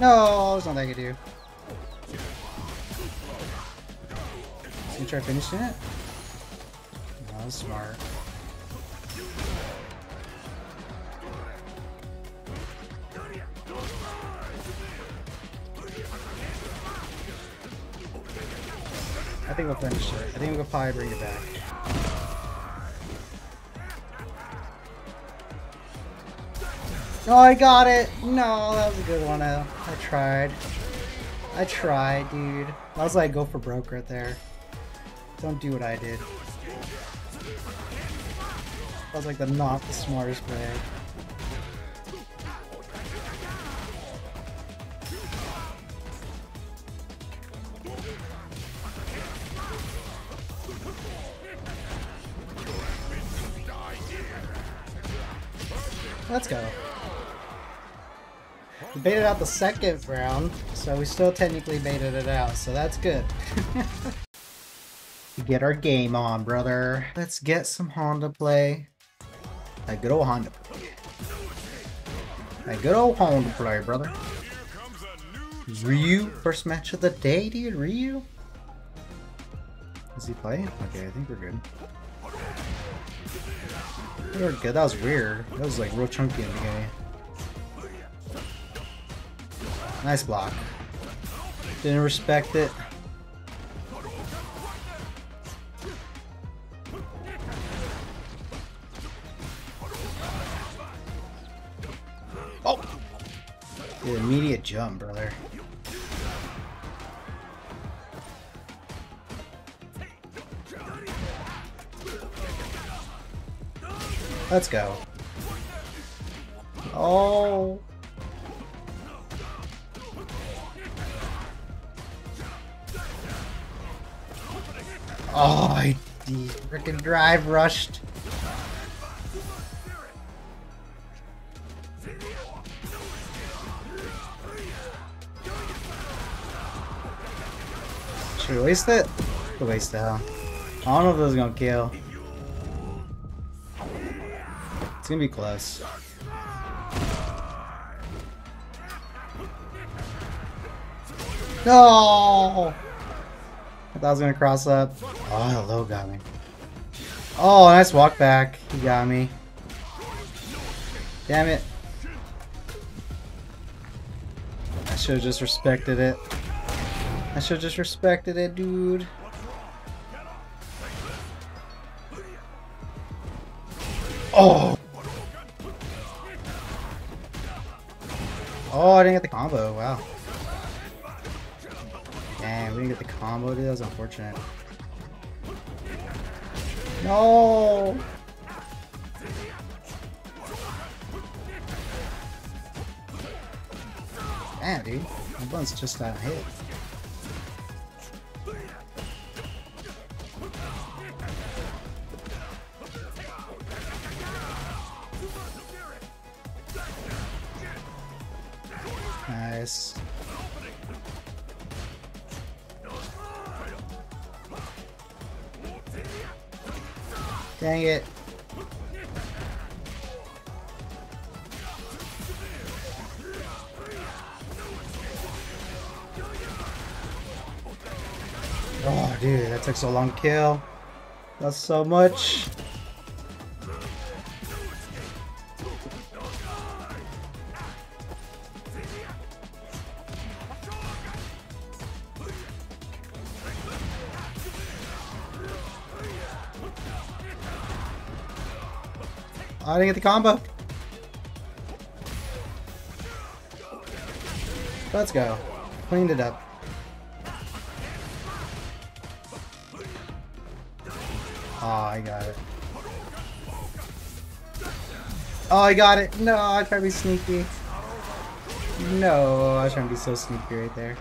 No, there's nothing I can do. So you try finishing it? No, that's smart. I think we'll finish it. I think we'll probably bring it back. Oh, I got it! No, that was a good one. I, I tried. I tried, dude. That was like go for broke right there. Don't do what I did. That was like the not the smartest play. We baited out the second round, so we still technically baited it out, so that's good. get our game on, brother. Let's get some Honda play. A good old Honda play. A good old Honda play, brother. Ryu, first match of the day, dude. Ryu? Is he playing? Okay, I think we're good. We're good. That was weird. That was like real chunky in the game. Nice block. Didn't respect it. Oh! Immediate jump, brother. Let's go. Oh. Oh, I, freaking drive rushed. Should we waste it? We'll waste it, huh? I don't know if this is gonna kill. It's gonna be close. No! I thought I was gonna cross up. Oh, hello got me. Oh, nice walk back. He got me. Damn it. I should have just respected it. I should have just respected it, dude. Oh! Oh, I didn't get the combo. Wow. Damn, we didn't get the combo, dude. That was unfortunate. No! Damn, dude. My button's just got hit. Nice. Dang it. Oh, dude, that took so long to kill. That's so much. I didn't get the combo. Let's go. Cleaned it up. Oh, I got it. Oh, I got it. No, I tried to be sneaky. No, I was trying to be so sneaky right there.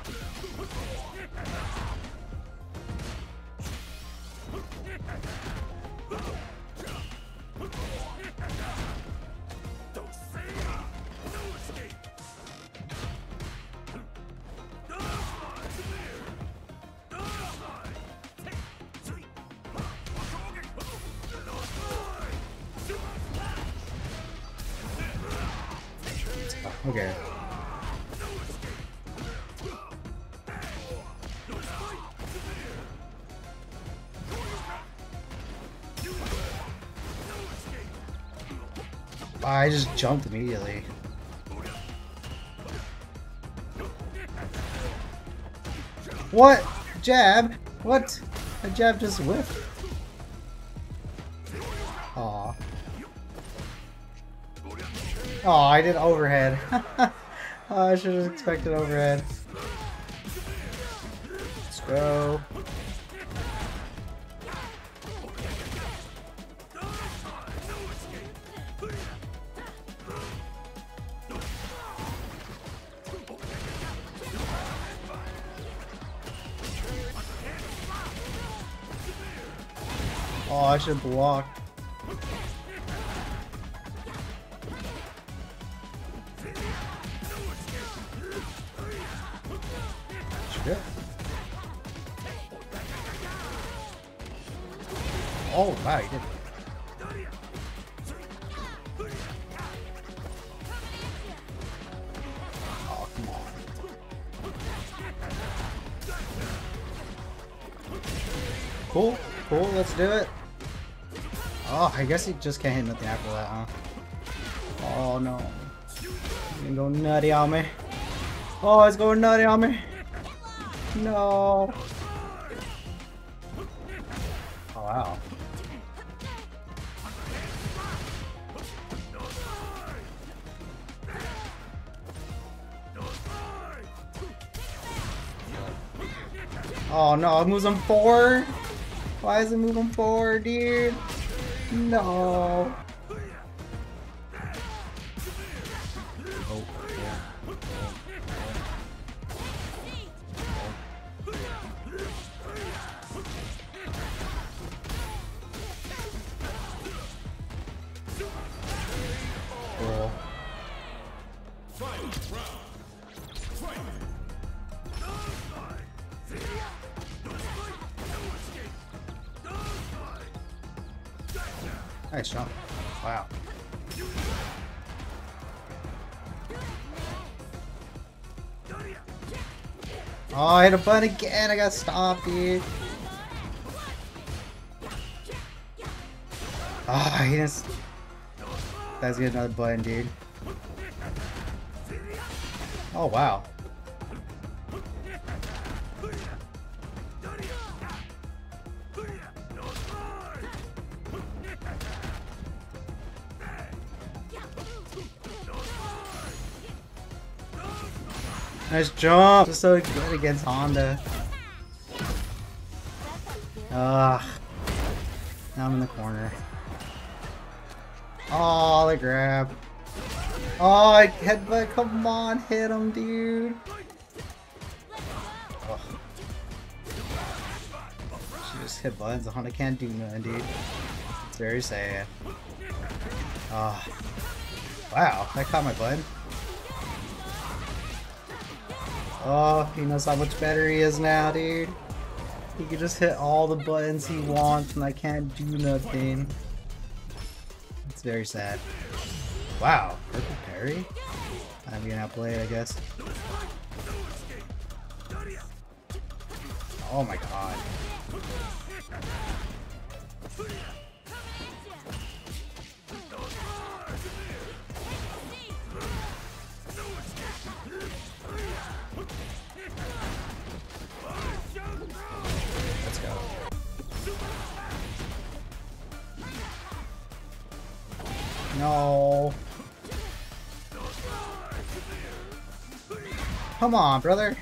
Just jumped immediately. What? Jab? What? A jab just whiffed. Aw. Oh, I did overhead. oh, I should have expected overhead. Let's go. Oh, I should block. Shit. Oh, did. Oh. Cool, cool, let's do it. I guess he just can't hit nothing after that, huh? Oh no. He's gonna go nutty on me. Oh, it's going nutty on me. No. Oh wow. Oh no, it moves him forward. Why is it moving forward, dude? No. A button again. I got stopped, dude. Ah, oh, he just. That's get another button, dude. Oh wow. Nice jump! Just so good against Honda. Ugh. Now I'm in the corner. Oh, the grab. Oh, I headbutt. Come on, hit him, dude. Ugh. She just hit buttons. Honda can't do nothing, dude. It's very sad. Oh. Wow, that caught my button. Oh, he knows how much better he is now, dude. He can just hit all the buttons he wants and I can't do nothing. It's very sad. Wow, purple parry? I'm getting it, I guess. Oh my god. No. Come on, brother.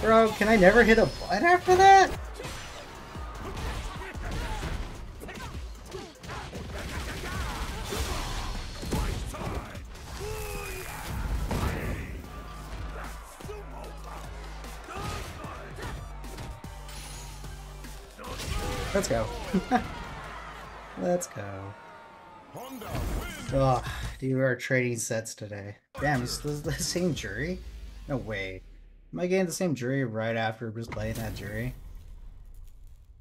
Bro, can I never hit a button after that? Let's go. Let's go. Dude, we are trading sets today. Damn, is this the same Juri? No way. Am I getting the same Juri right after just playing that Juri?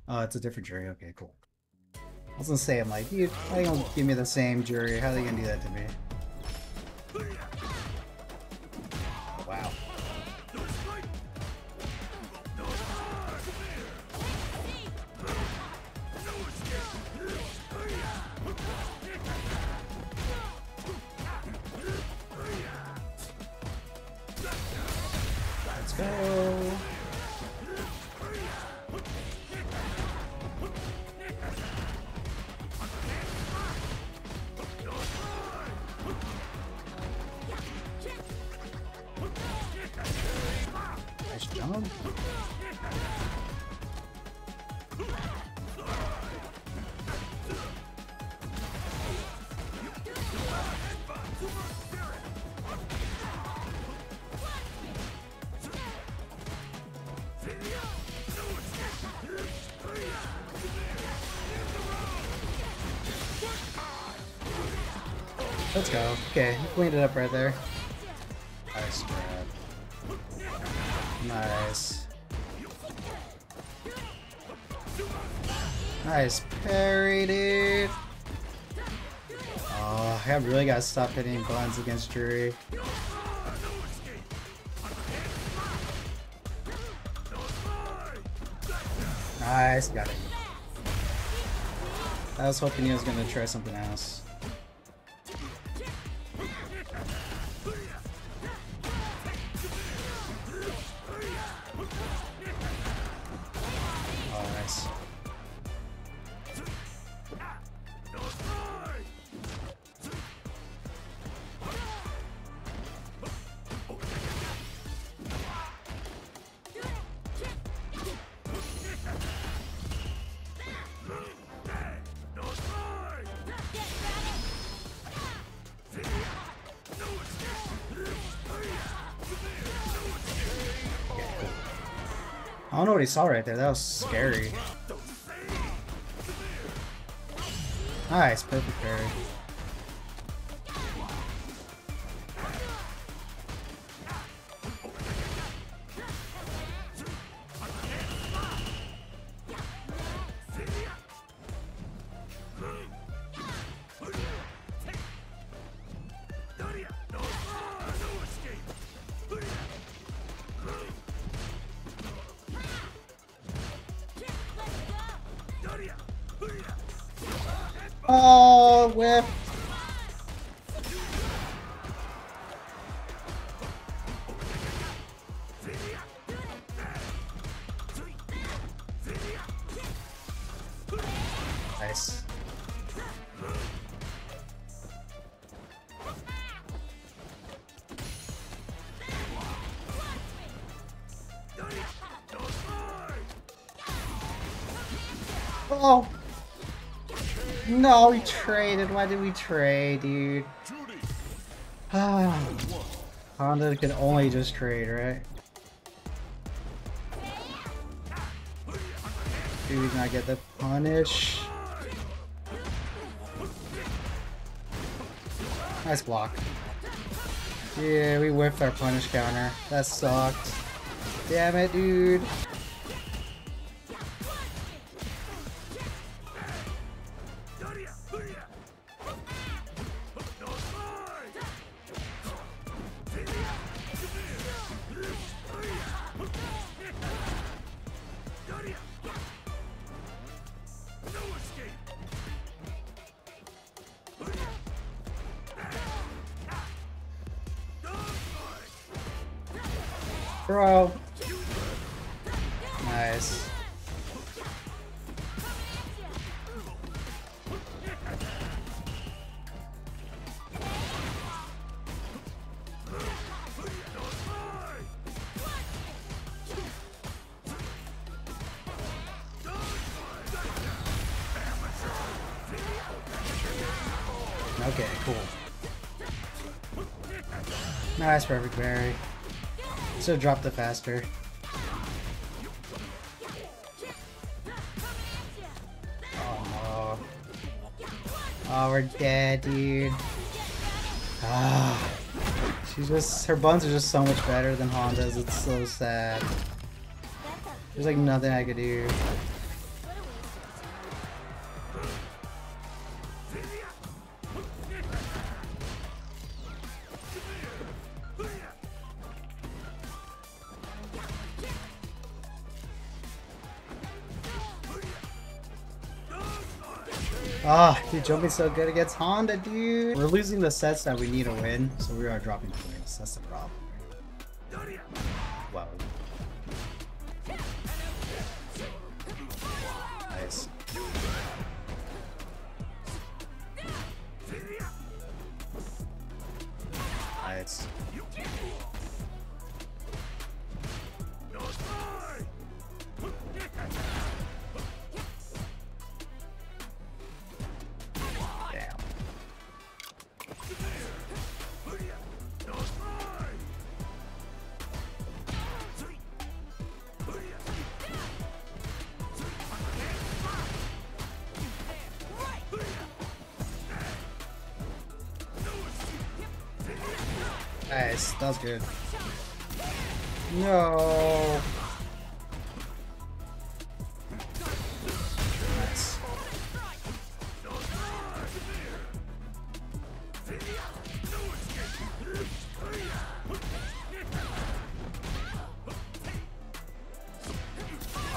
Oh, it's a different Juri. Okay, cool. I was gonna say, I'm like, dude, how you gonna give me the same Juri? How are they gonna do that to me? Go. Okay, cleaned it up right there. Nice grab. Nice. Nice parry, dude. Oh, I really gotta stop hitting buttons against Juri. Nice, got it. I was hoping he was gonna try something else. What he saw right there. That was scary. Nice, perfect parry. No, we traded. Why did we trade, dude? Honda can only just trade, right? Do we not get the punish? Nice block. Yeah, we whiffed our punish counter. That sucked. Damn it, dude. Okay, cool. Nice, perfect parry. So drop the faster. Oh. Oh, we're dead, dude. Ah. She's just, her buns are just so much better than Honda's. It's so sad. There's like nothing I could do. Ah, dude, jumping so good against Honda, dude. We're losing the sets that we need to win, so we are dropping points. That's the problem. Nice, that was good. No. Nice.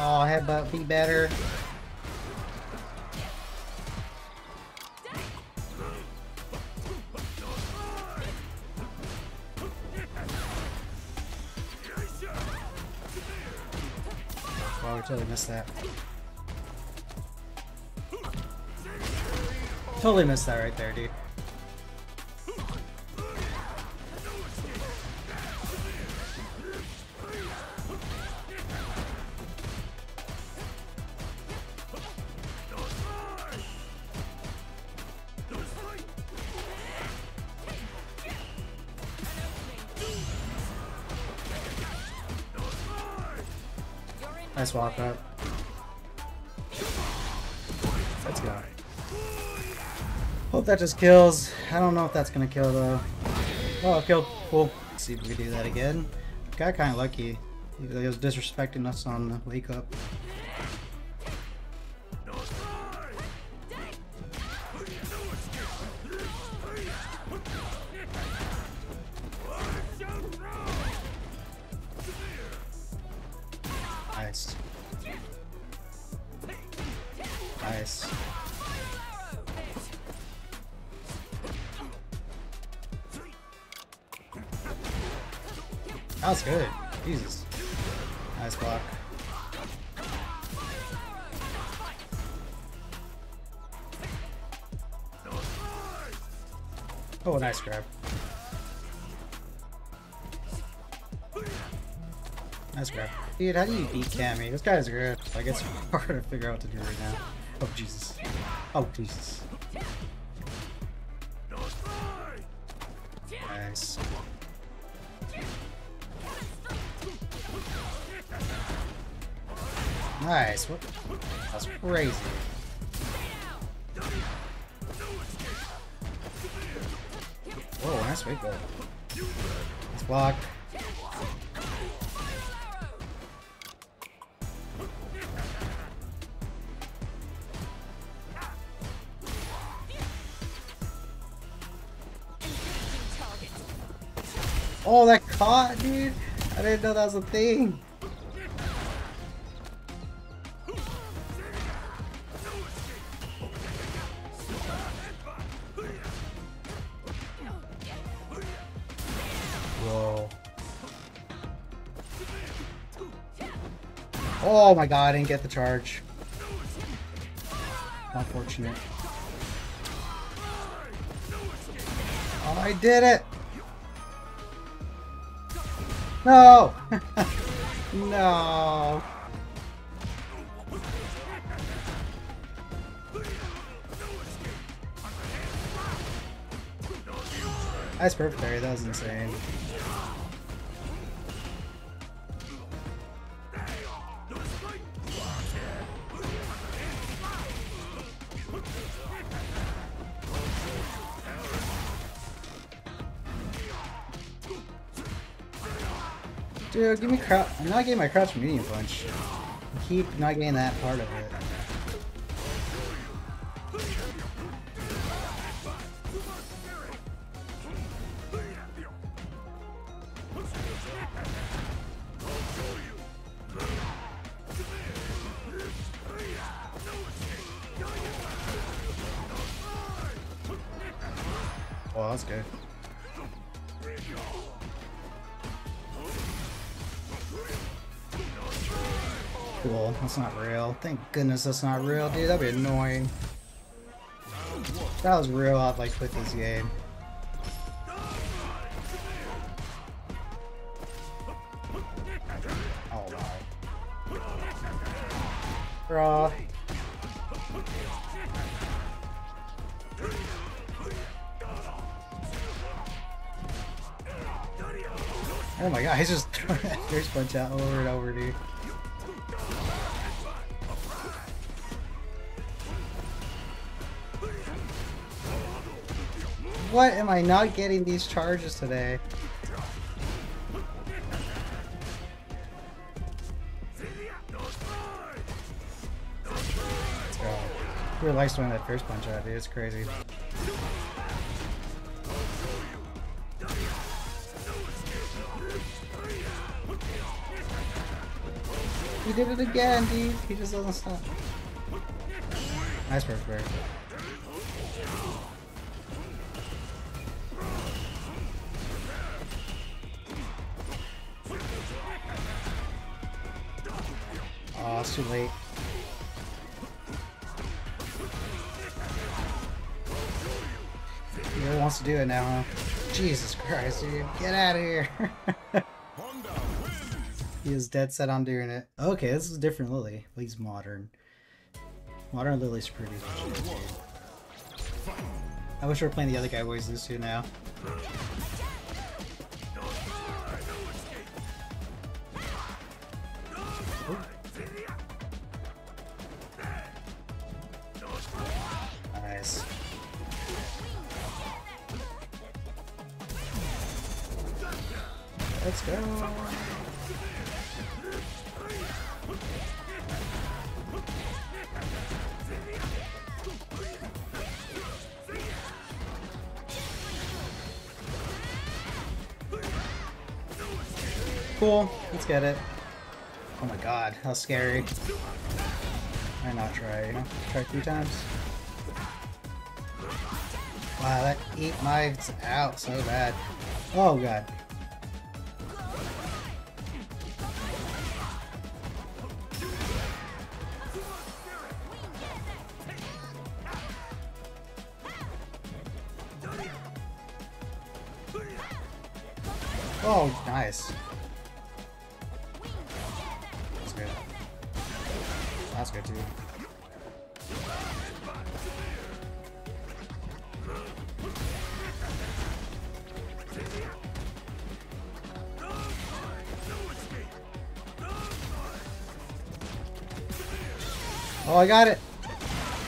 Oh, headbutt be better. Totally missed that right there, dude. Nice walk up. That just kills. I don't know if that's gonna kill though. Oh, it killed. Cool. Let's see if we can do that again. Got kind of lucky. He was disrespecting us on the wake up. That was good. Jesus. Nice block. Oh, nice grab. Nice grab. Dude, how do you beat Cammy? This guy's good. Like, it's hard to figure out what to do right now. Oh, Jesus. Oh, Jesus. What? That's crazy. Whoa, nice wake up. Let's block. Oh, that caught, dude. I didn't know that was a thing. Oh my god, I didn't get the charge. Unfortunate. Oh, I did it! No! no! That's perfect, parry. That was insane. Give me crouch. I'm not getting my crouch medium punch. I keep not getting that part of it. Oh, that's good. That's not real. Thank goodness that's not real, dude. That'd be annoying. If that was real, I'd like quit this game. Oh my. Bro. Oh my god, he's just throwing that first punch out over and over, dude. What am I not getting these charges today? Let's go. Who likes that first punch out, dude? It's crazy. He did it again, dude. He just doesn't stop. Nice first break. It's too late. He really wants to do it now, huh? Jesus Christ, dude. Get out of here. he is dead set on doing it. Okay, this is a different Lily. He's modern. Modern Lily's pretty. I wish we were playing the other guy always lose to now. Let's go. Cool. Let's get it. Oh my god, how scary. Why not try, you know? Try three times. Wow, that ate my out so bad. Oh god. Oh, I got it.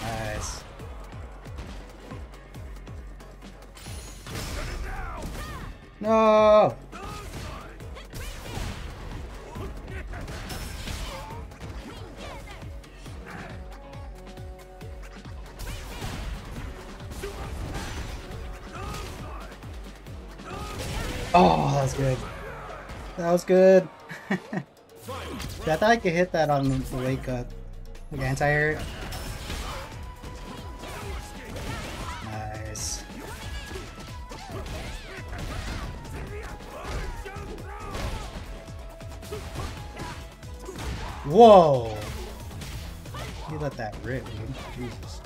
Nice. No. Oh, that was good. That was good. Yeah, I thought I could hit that on the wake up. Like anti-air. Nice. Whoa! You let that rip, dude. Jesus.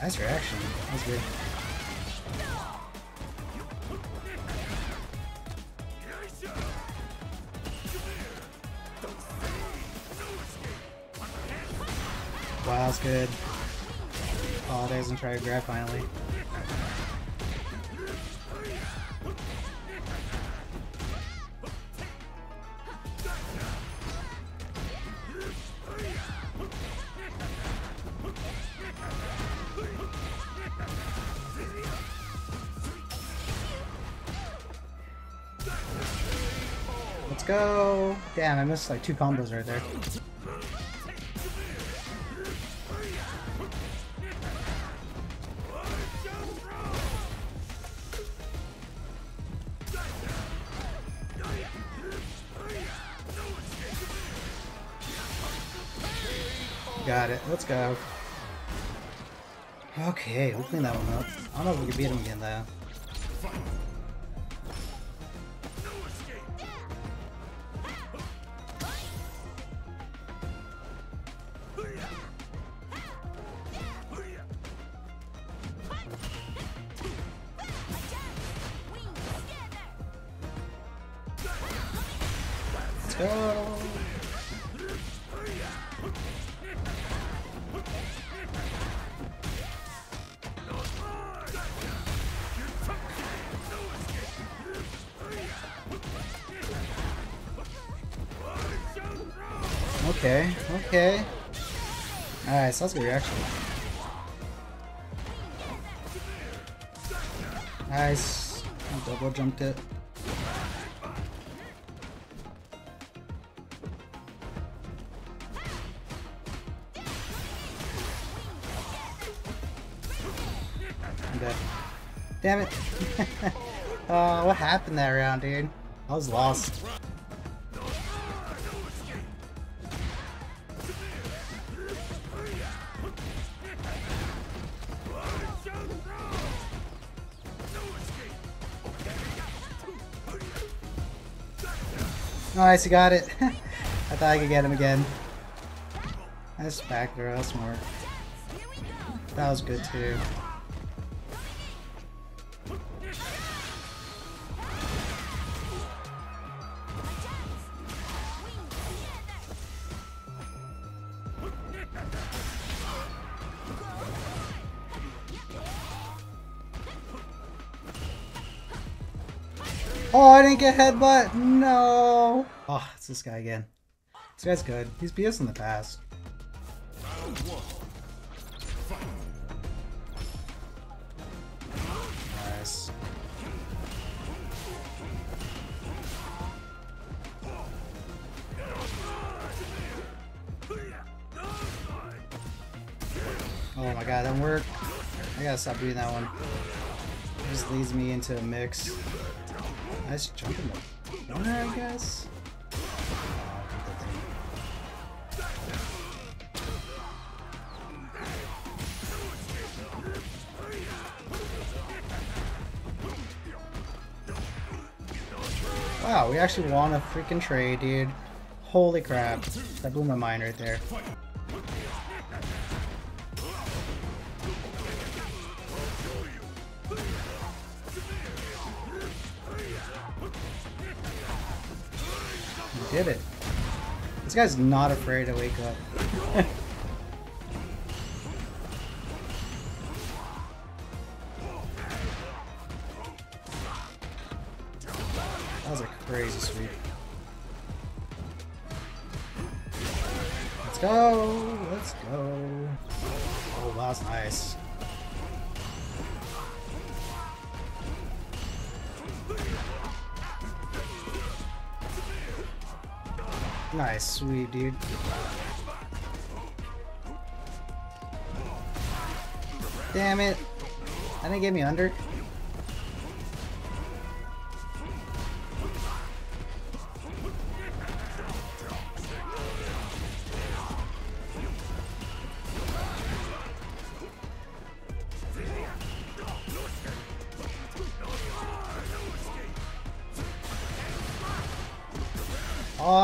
Nice reaction. That was good. Wow, that's good. Oh, doesn't try to grab finally. Let's go! Damn, I missed like two combos right there. Okay, we'll clean that one up. I don't know if we can beat him again though. Let's go. Okay. Alright, so that's a good reaction. Nice. Double jumped it. Damn it. oh, what happened that round, dude? I was lost. Nice, you got it. I thought I could get him again. Nice back throw, that's smart. That was good too. Headbutt. No. Oh, it's this guy again. This guy's good. He's beat us in the past. Nice. Oh my god, that worked. I gotta stop doing that one. It just leads me into a mix. Nice jump in I guess. Wow, we actually won a freaking trade, dude. Holy crap. That blew my mind right there. Did it. This guy's not afraid to wake up. Dude. Damn it. I didn't get me under.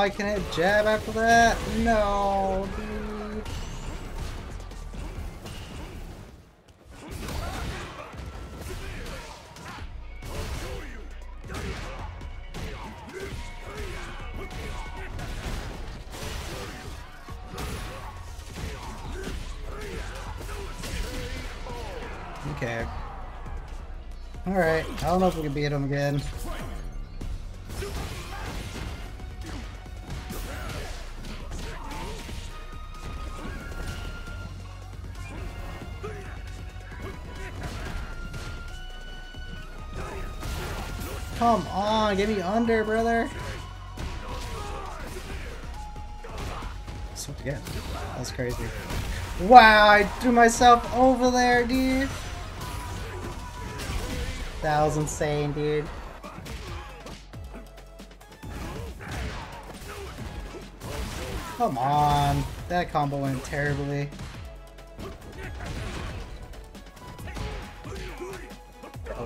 I can hit jab after that? No, dude. Okay. Alright, I don't know if we can beat him again. On, get me under, brother. Swept again. That was crazy. Wow, I threw myself over there, dude. That was insane, dude. Come on. That combo went terribly.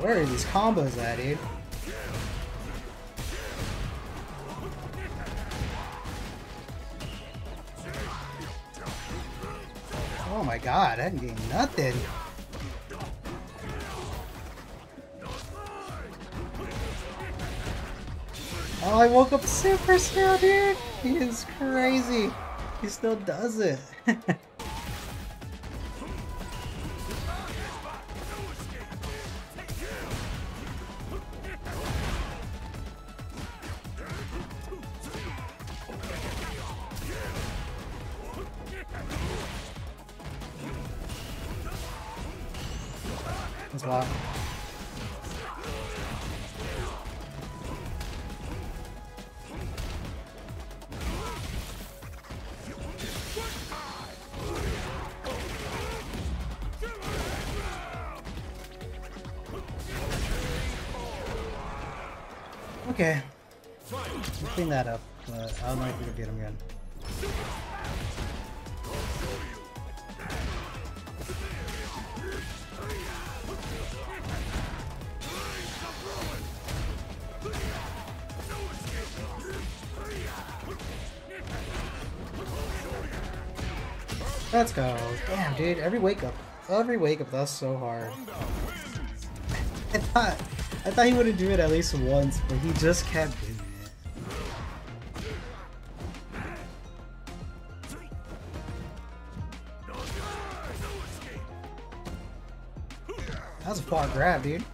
where are these combos at, dude? God, I didn't get nothing. Oh, I woke up super still, dude. He is crazy. He still does it. That's why. Okay. Clean that up, but I don't know if we can beat him again. Let's go. Damn, dude. Every wake up. Every wake up, that's so hard. I thought, I thought he would do it at least once, but he just kept doing it. That was a far grab, dude.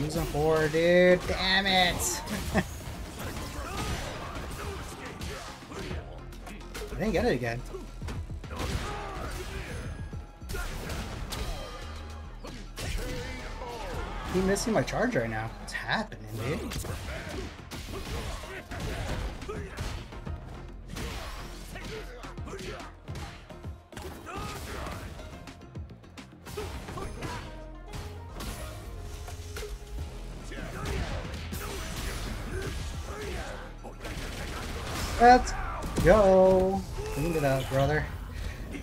Using four, dude. Damn it. didn't get it again. Keep missing my charge right now. What's happening, dude? Let's go. It up, brother.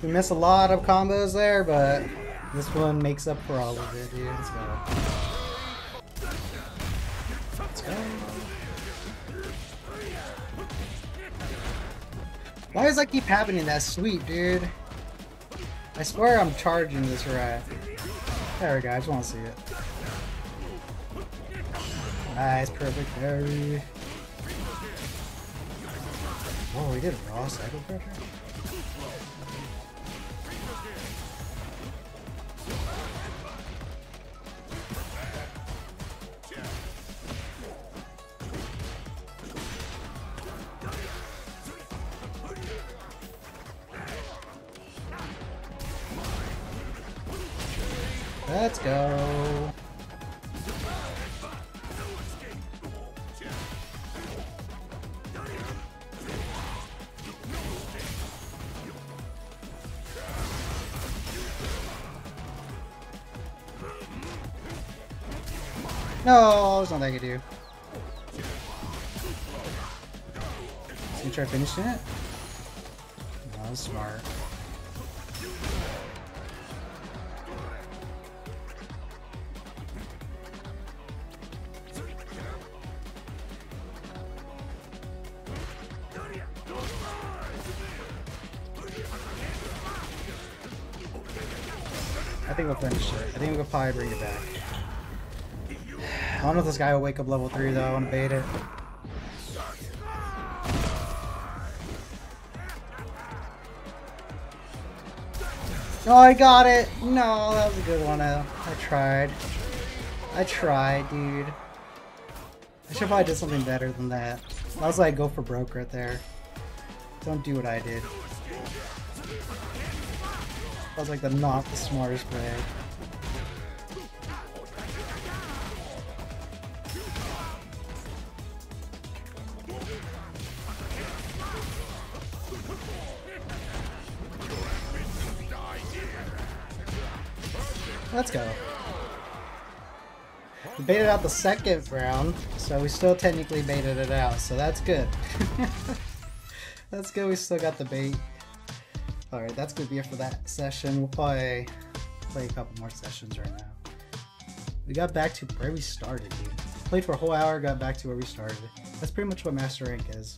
We missed a lot of combos there, but this one makes up for all of it, dude. Let's go. Let's go. Why does that keep happening? That's sweet, dude. I swear I'm charging this right. There we go, I just want to see it. Nice, perfect parry. Whoa, we did raw cycle pressure? Let's go. No, there's nothing I can do. So you try finishing it? No, that's smart. I think we'll finish it. I think we'll probably bring it back. I don't know if this guy will wake up level 3 though, I want to bait it. Oh, I got it! No, that was a good one. I, I tried. I tried, dude. I should probably did something better than that. I was like, go for broke right there. Don't do what I did. That was like the not the smartest play. Let's go. We baited out the second round, so we still technically baited it out, so that's good. that's good, we still got the bait. Alright, that's gonna be it for that session. We'll probably play a couple more sessions right now. We got back to where we started, dude. Played for a whole hour, got back to where we started. That's pretty much what Master Rank is.